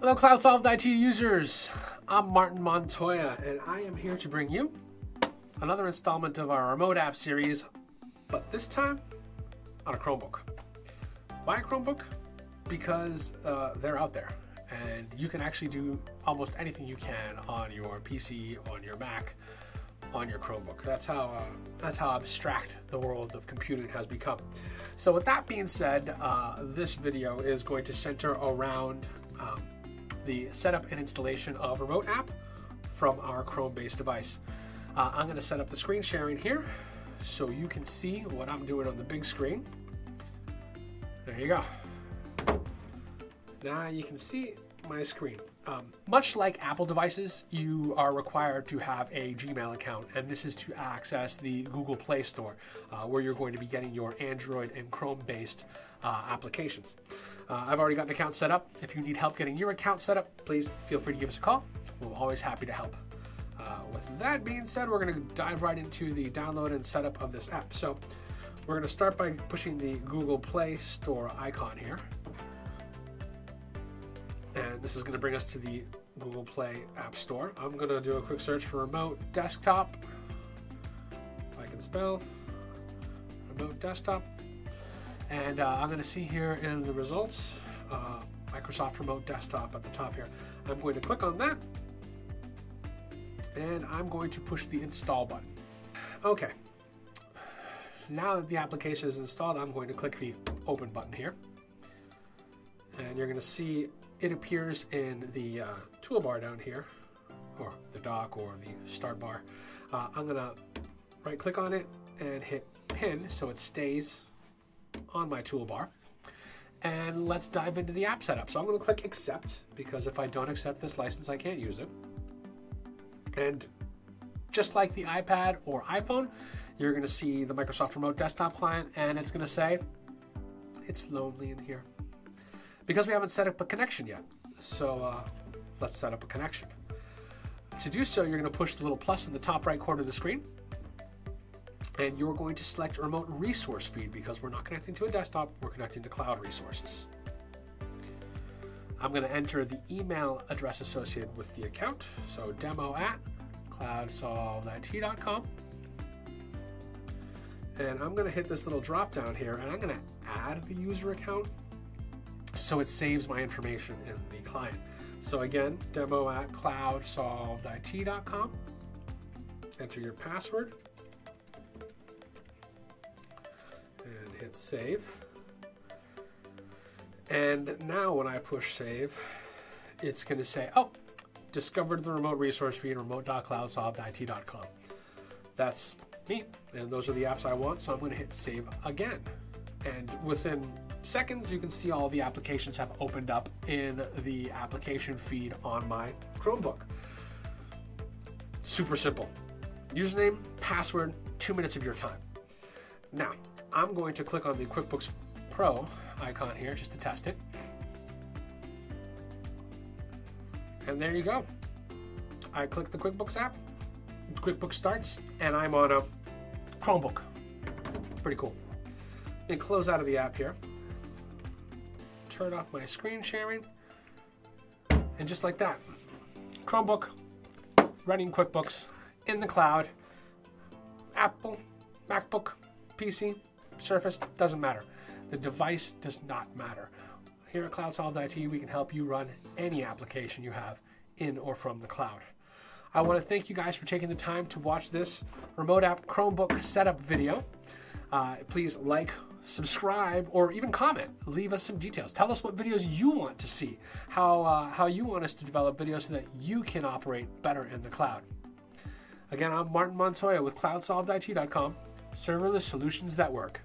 Hello, CloudSolved IT users. I'm Martin Montoya, and I am here to bring you another installment of our remote app series, but this time on a Chromebook. Why a Chromebook? Because uh, they're out there, and you can actually do almost anything you can on your PC, on your Mac, on your Chromebook. That's how uh, that's how abstract the world of computing has become. So, with that being said, uh, this video is going to center around um, the setup and installation of remote app from our Chrome-based device. Uh, I'm going to set up the screen sharing here so you can see what I'm doing on the big screen. There you go. Now you can see my screen. Um, much like Apple devices, you are required to have a Gmail account, and this is to access the Google Play Store, uh, where you're going to be getting your Android and Chrome based uh, applications. Uh, I've already got an account set up. If you need help getting your account set up, please feel free to give us a call. We're always happy to help. Uh, with that being said, we're going to dive right into the download and setup of this app. So, we're going to start by pushing the Google Play Store icon here. This is going to bring us to the Google Play App Store. I'm going to do a quick search for remote desktop. If I can spell remote desktop. And uh, I'm going to see here in the results uh, Microsoft Remote Desktop at the top here. I'm going to click on that and I'm going to push the install button. Okay. Now that the application is installed, I'm going to click the open button here. And you're going to see it appears in the uh, toolbar down here, or the dock or the start bar. Uh, I'm gonna right click on it and hit pin so it stays on my toolbar. And let's dive into the app setup. So I'm gonna click accept because if I don't accept this license, I can't use it. And just like the iPad or iPhone, you're gonna see the Microsoft Remote Desktop client and it's gonna say, it's lonely in here because we haven't set up a connection yet. So uh, let's set up a connection. To do so, you're going to push the little plus in the top right corner of the screen. And you're going to select remote resource feed because we're not connecting to a desktop, we're connecting to cloud resources. I'm going to enter the email address associated with the account. So demo at cloudsolvedit.com. And I'm going to hit this little drop down here and I'm going to add the user account so it saves my information in the client. So again, demo at cloudsolvedit.com. Enter your password and hit save. And now when I push save, it's going to say, oh, discovered the remote resource feed, remote.cloudsolvedit.com. That's me, and those are the apps I want, so I'm going to hit save again. And within seconds, you can see all the applications have opened up in the application feed on my Chromebook. Super simple. Username, password, two minutes of your time. Now, I'm going to click on the QuickBooks Pro icon here just to test it. And there you go. I click the QuickBooks app, QuickBooks starts, and I'm on a Chromebook. Pretty cool. Close out of the app here turn off my screen sharing. And just like that, Chromebook running QuickBooks in the cloud. Apple, MacBook, PC, Surface, doesn't matter. The device does not matter. Here at CloudSolved IT, we can help you run any application you have in or from the cloud. I want to thank you guys for taking the time to watch this remote app Chromebook setup video. Uh, please like, subscribe, or even comment. Leave us some details. Tell us what videos you want to see, how, uh, how you want us to develop videos so that you can operate better in the cloud. Again, I'm Martin Montoya with CloudSolvedIT.com, serverless solutions that work.